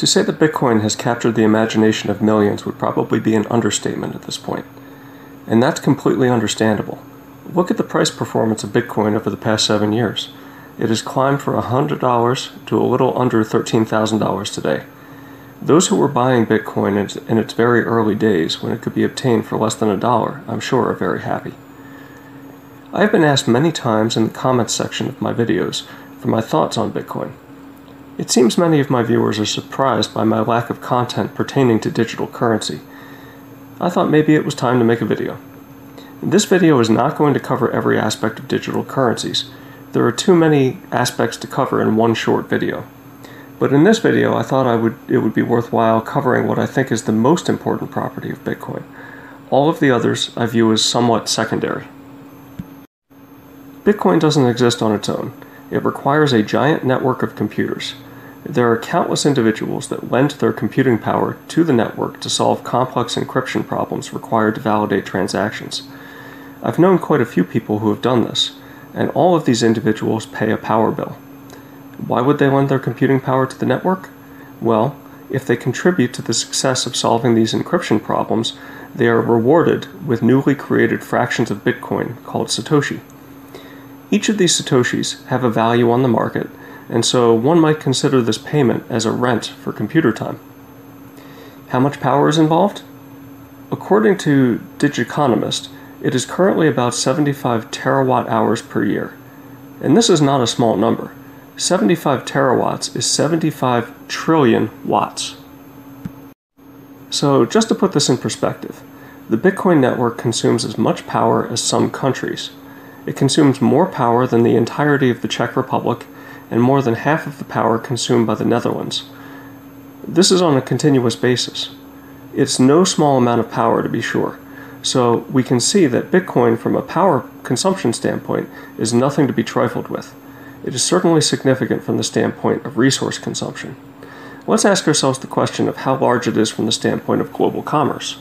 To say that Bitcoin has captured the imagination of millions would probably be an understatement at this point. And that's completely understandable. Look at the price performance of Bitcoin over the past seven years. It has climbed from $100 to a little under $13,000 today. Those who were buying Bitcoin in its very early days, when it could be obtained for less than a dollar, I'm sure are very happy. I have been asked many times in the comments section of my videos for my thoughts on Bitcoin. It seems many of my viewers are surprised by my lack of content pertaining to digital currency. I thought maybe it was time to make a video. This video is not going to cover every aspect of digital currencies. There are too many aspects to cover in one short video. But in this video, I thought I would it would be worthwhile covering what I think is the most important property of Bitcoin. All of the others I view as somewhat secondary. Bitcoin doesn't exist on its own. It requires a giant network of computers. There are countless individuals that lend their computing power to the network to solve complex encryption problems required to validate transactions. I've known quite a few people who have done this, and all of these individuals pay a power bill. Why would they lend their computing power to the network? Well, if they contribute to the success of solving these encryption problems, they are rewarded with newly created fractions of Bitcoin called Satoshi. Each of these Satoshis have a value on the market and so one might consider this payment as a rent for computer time. How much power is involved? According to Digiconomist, it is currently about 75 terawatt hours per year. And this is not a small number. 75 terawatts is 75 trillion watts. So, just to put this in perspective, the Bitcoin network consumes as much power as some countries. It consumes more power than the entirety of the Czech Republic and more than half of the power consumed by the Netherlands. This is on a continuous basis. It's no small amount of power, to be sure. So we can see that Bitcoin, from a power consumption standpoint, is nothing to be trifled with. It is certainly significant from the standpoint of resource consumption. Let's ask ourselves the question of how large it is from the standpoint of global commerce.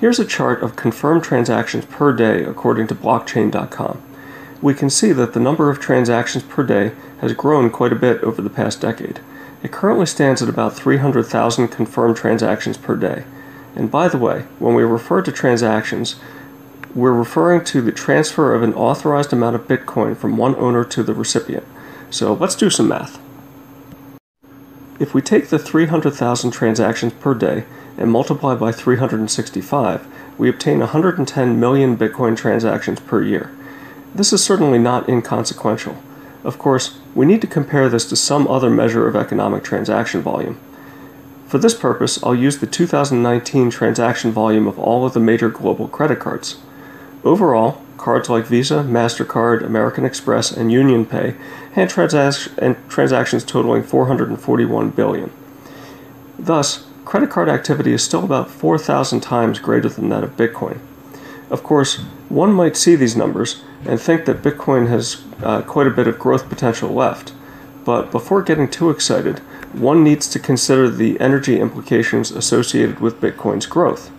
Here's a chart of confirmed transactions per day according to blockchain.com we can see that the number of transactions per day has grown quite a bit over the past decade. It currently stands at about 300,000 confirmed transactions per day. And by the way, when we refer to transactions, we're referring to the transfer of an authorized amount of Bitcoin from one owner to the recipient. So let's do some math. If we take the 300,000 transactions per day and multiply by 365, we obtain 110 million Bitcoin transactions per year. This is certainly not inconsequential. Of course, we need to compare this to some other measure of economic transaction volume. For this purpose, I'll use the 2019 transaction volume of all of the major global credit cards. Overall, cards like Visa, MasterCard, American Express, and UnionPay had transactions totaling 441 billion. Thus, credit card activity is still about 4,000 times greater than that of Bitcoin. Of course, one might see these numbers and think that Bitcoin has uh, quite a bit of growth potential left. But before getting too excited, one needs to consider the energy implications associated with Bitcoin's growth.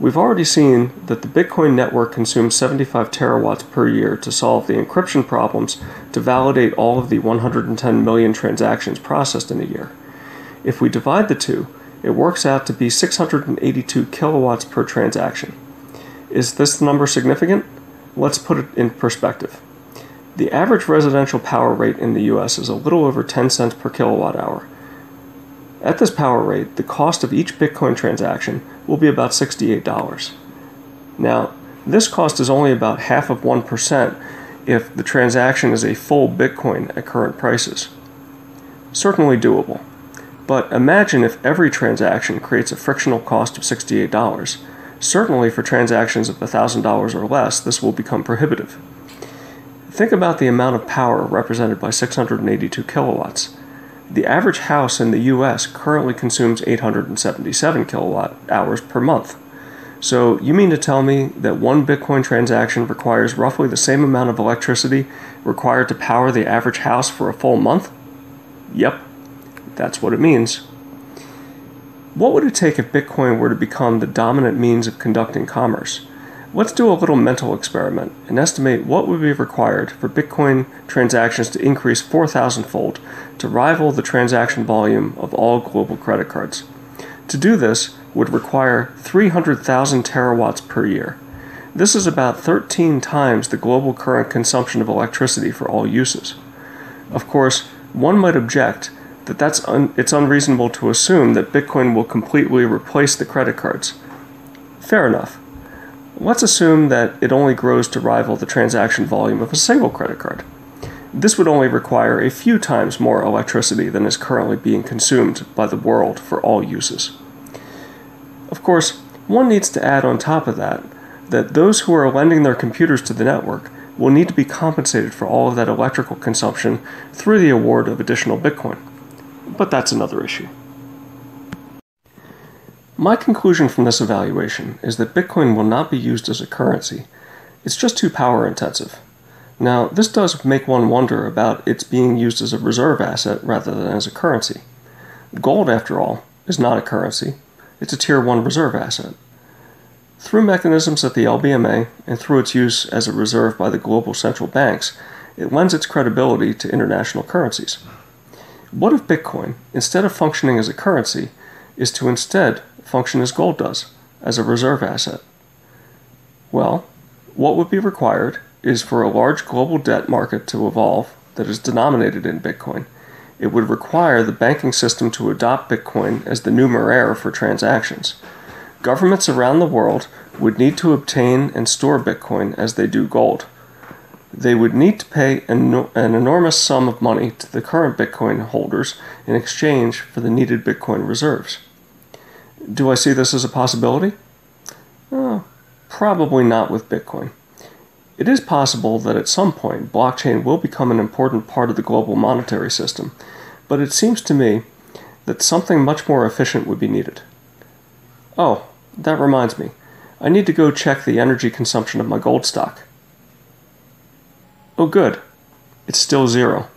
We've already seen that the Bitcoin network consumes 75 terawatts per year to solve the encryption problems to validate all of the 110 million transactions processed in a year. If we divide the two, it works out to be 682 kilowatts per transaction. Is this number significant? Let's put it in perspective. The average residential power rate in the US is a little over 10 cents per kilowatt hour. At this power rate, the cost of each Bitcoin transaction will be about $68. Now, this cost is only about half of 1% if the transaction is a full Bitcoin at current prices. Certainly doable. But imagine if every transaction creates a frictional cost of $68 Certainly, for transactions of $1,000 or less, this will become prohibitive. Think about the amount of power represented by 682 kilowatts. The average house in the US currently consumes 877 kilowatt hours per month. So, you mean to tell me that one Bitcoin transaction requires roughly the same amount of electricity required to power the average house for a full month? Yep, that's what it means. What would it take if Bitcoin were to become the dominant means of conducting commerce? Let's do a little mental experiment and estimate what would be required for Bitcoin transactions to increase 4,000 fold to rival the transaction volume of all global credit cards. To do this would require 300,000 terawatts per year. This is about 13 times the global current consumption of electricity for all uses. Of course, one might object that that's un- it's unreasonable to assume that Bitcoin will completely replace the credit cards. Fair enough. Let's assume that it only grows to rival the transaction volume of a single credit card. This would only require a few times more electricity than is currently being consumed by the world for all uses. Of course, one needs to add on top of that that those who are lending their computers to the network will need to be compensated for all of that electrical consumption through the award of additional Bitcoin. But that's another issue. My conclusion from this evaluation is that Bitcoin will not be used as a currency. It's just too power intensive. Now, this does make one wonder about its being used as a reserve asset rather than as a currency. Gold, after all, is not a currency, it's a Tier 1 reserve asset. Through mechanisms at the LBMA and through its use as a reserve by the global central banks, it lends its credibility to international currencies. What if Bitcoin, instead of functioning as a currency, is to instead function as gold does, as a reserve asset? Well, what would be required is for a large global debt market to evolve that is denominated in Bitcoin. It would require the banking system to adopt Bitcoin as the numeraire for transactions. Governments around the world would need to obtain and store Bitcoin as they do gold. They would need to pay an, an enormous sum of money to the current Bitcoin holders in exchange for the needed Bitcoin reserves. Do I see this as a possibility? Oh, probably not with Bitcoin. It is possible that at some point blockchain will become an important part of the global monetary system, but it seems to me that something much more efficient would be needed. Oh, that reminds me. I need to go check the energy consumption of my gold stock. Oh, good. It's still zero.